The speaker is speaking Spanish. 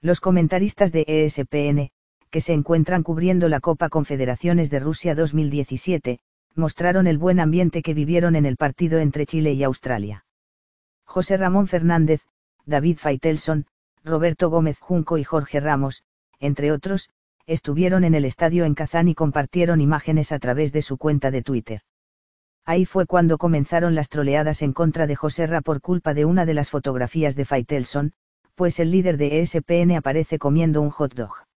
Los comentaristas de ESPN, que se encuentran cubriendo la Copa Confederaciones de Rusia 2017, mostraron el buen ambiente que vivieron en el partido entre Chile y Australia. José Ramón Fernández, David Faitelson, Roberto Gómez Junco y Jorge Ramos, entre otros, estuvieron en el estadio en Kazán y compartieron imágenes a través de su cuenta de Twitter. Ahí fue cuando comenzaron las troleadas en contra de Joserra por culpa de una de las fotografías de Faitelson, pues el líder de ESPN aparece comiendo un hot dog.